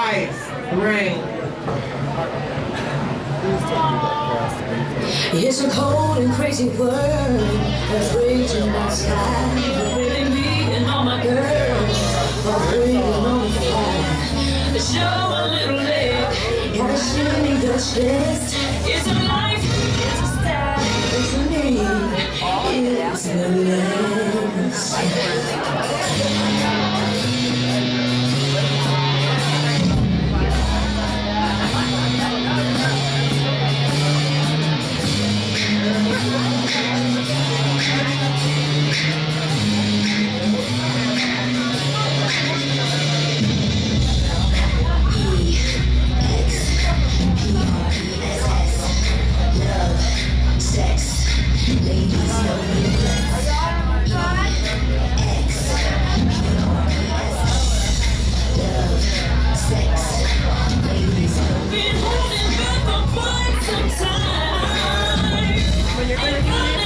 Five. Rain. It's a cold and crazy world that's raging outside. With me and all my girls are waiting on the fire. Show a little leg, gotta shake the chest. It's a life. you're gonna do it.